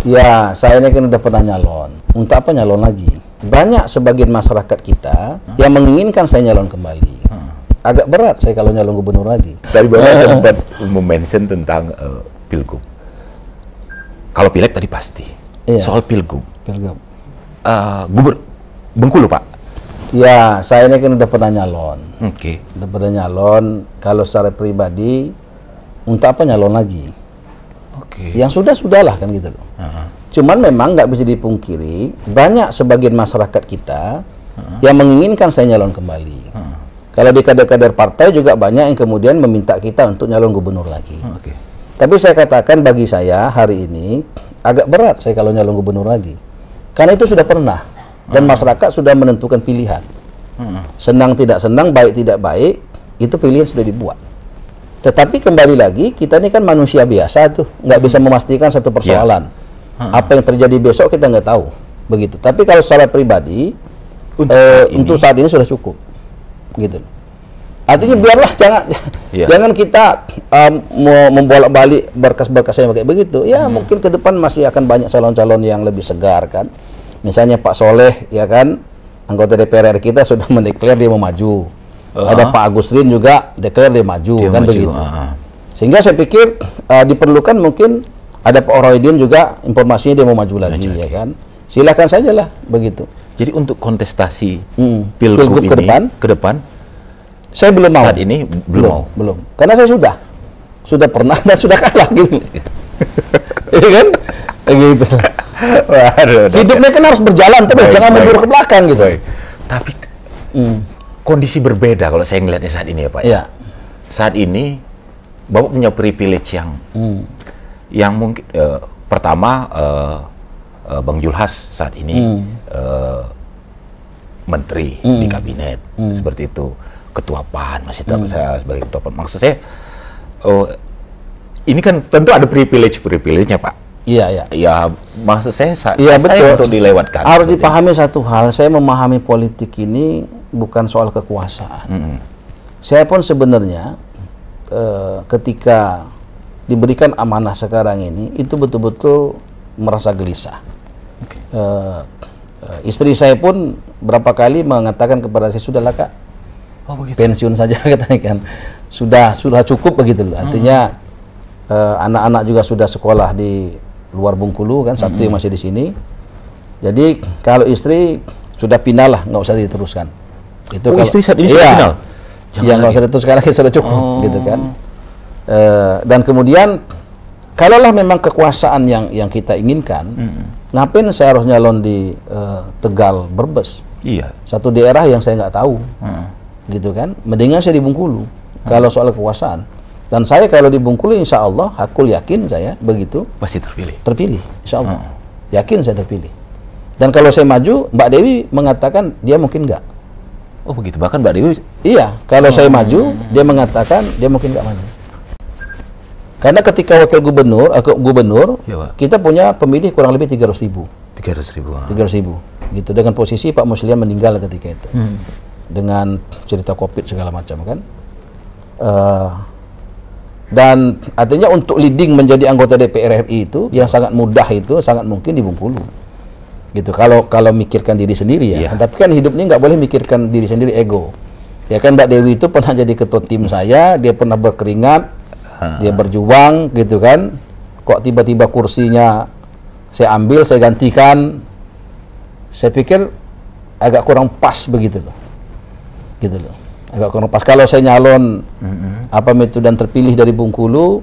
Ya, saya ini kan udah pernah nyalon. Untuk apa nyalon lagi? Banyak sebagian masyarakat kita yang menginginkan saya nyalon kembali. Agak berat saya kalau nyalon gubernur lagi. Tadi Bapak sempat mention tentang eh, pilgub. Kalau pileg tadi pasti. Iya. Soal pilgub. Pilgub. Eh, guber Bengkulu, Pak. Ya, saya ini kan udah pernah nyalon. Oke. Udah pernah nyalon. Kalau secara pribadi, untuk apa nyalon lagi? Oke. Yang sudah sudahlah kan gitu loh. Heeh. Cuman memang nggak bisa dipungkiri banyak sebagian masyarakat kita yang menginginkan saya nyalon kembali. Kalau di kader-kader partai juga banyak yang kemudian meminta kita untuk nyalon gubernur lagi. Oke. Tapi saya katakan bagi saya hari ini agak berat saya kalau nyalon gubernur lagi. Karena itu sudah pernah dan masyarakat sudah menentukan pilihan. Heeh. Senang tidak senang, baik tidak baik, itu pilihan sudah dibuat. Tetapi kembali lagi kita ini kan manusia biasa tuh, nggak bisa memastikan satu persoalan. Apa yang terjadi besok kita nggak tahu, begitu. Tapi kalau secara pribadi Untuk eh, saat ini. untuk saat ini sudah cukup, gitu. Artinya biarlah jangan Iya. jangan kita um, mau membolak-balik berkas-berkas yang kayak begitu. Ya Hmm. mungkin ke depan masih akan banyak calon-calon yang lebih segar kan. Misalnya Pak Soleh ya kan anggota DPR kita sudah mendeklar dia mau maju. Ada Pak Agustin juga deklar dia maju Dia kan maju, begitu. ah. Sehingga saya pikir uh, diperlukan mungkin ada Pak Oroidin juga informasinya dia mau maju lagi Maju ya kan. Silakan sajalah begitu. Jadi untuk kontestasi Hmm. pilgub, Pilgub ini ke depan? ke depan Saya belum mau. saat ini belum mau. Belum. Karena saya sudah sudah pernah dan sudah kalah gitu. Iya kan? Gitu. Waduh, Hidupnya kan harus berjalan terus, Baik, jangan mundur ke belakang gitu. Baik. Tapi Hmm. Kondisi berbeda kalau saya ngelihatnya saat ini ya Pak. Iya. Saat ini Bapak punya privilege yang Hmm. yang mungkin eh, pertama eh, eh, Bang Julhas saat ini Hmm. eh, menteri di kabinet seperti itu ketua PAN masih tetap Hmm. saya sebagai ketua PAN maksud saya oh, ini kan tentu ada privilege privilege-nya Pak Iya, iya. ya maksud saya sa Iya saya betul. untuk dilewatkan Harus dipahami satu hal, saya memahami politik ini bukan soal kekuasaan. itu. Mm-mm. Saya pun sebenarnya eh, ketika diberikan amanah sekarang ini itu betul-betul merasa gelisah. Oke. Eh, eh, istri saya pun berapa kali mengatakan kepada saya sudahlah kak oh begitu pensiun saja katanya kan sudah sudah cukup begitu loh. Artinya anak-anak juga sudah sekolah di luar Bengkulu kan satu yang masih di sini. Jadi kalau istri sudah final lah nggak usah diteruskan. Itu Oh, istri saat ini sudah Iya. final? Jangan nggak usah diteruskan lagi sudah cukup Oh. gitu kan. Eh, dan kemudian kalaulah memang kekuasaan yang yang kita inginkan, ngapain saya harus nyalon di eh, Tegal Brebes? iya Satu daerah yang saya nggak tahu Heeh. gitu kan mendingan saya di Bengkulu kalau soal kekuasaan dan saya kalau di Bengkulu insya Allah aku yakin saya begitu pasti terpilih terpilih insya Allah yakin saya terpilih dan kalau saya maju Mbak Dewi mengatakan dia mungkin nggak oh begitu. Bahkan Mbak Dewi iya kalau saya maju dia mengatakan dia mungkin nggak maju. Karena ketika wakil gubernur eh, gubernur Pak. kita punya pemilih kurang lebih 300 ribu. tiga ratus ribu ah. 300 ribu gitu. Dengan posisi Pak Muslian meninggal ketika itu. Hmm. dengan cerita covid segala macam kan? Eh, dan artinya untuk leading menjadi anggota DPR RI itu yang sangat mudah itu sangat mungkin di Bengkulu gitu. Kalau kalau mikirkan diri sendiri ya. Iya. tapi kan hidup ini nggak boleh mikirkan diri sendiri ego. Ya kan Mbak Dewi itu pernah jadi ketua tim saya dia pernah berkeringat dia berjuang gitu kan. Kok tiba-tiba kursinya saya ambil saya gantikan. Saya pikir agak kurang pas begitu loh. Gitu loh. Agak kurang pas. Kalau saya nyalon apa itu dan terpilih dari Bengkulu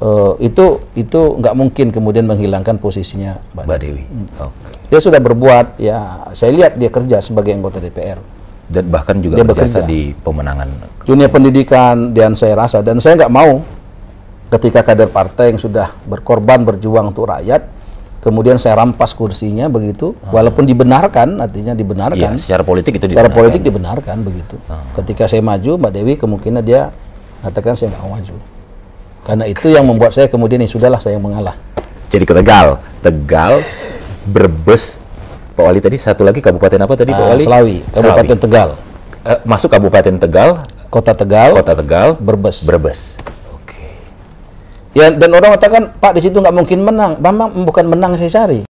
eh, itu itu nggak mungkin kemudian menghilangkan posisinya Mbak Mbak Dewi. Hmm. Oke. dia sudah berbuat ya saya lihat dia kerja sebagai anggota DPR dan bahkan juga Dia berjasa bekerja. di pemenangan dunia pendidikan dan saya rasa. Dan saya nggak mau ketika kader partai yang sudah berkorban berjuang untuk rakyat kemudian saya rampas kursinya begitu walaupun dibenarkan artinya dibenarkan. Secara politik itu secara dibenarkan. politik dibenarkan begitu. Ketika saya maju Mbak Dewi kemungkinan dia katakan saya nggak mau maju karena itu yang membuat saya kemudian ya sudahlah saya mengalah Jadi ke Tegal, Tegal, Brebes, Pak Wali tadi satu lagi kabupaten apa tadi Pak Eh, Wali? Selawi Kabupaten Selawi. Tegal Eh, masuk Kabupaten Tegal, Kota Tegal Kota Tegal, Brebes Brebes. Oke. Ya dan orang katakan Pak di situ nggak mungkin menang. Memang bukan menang saya cari.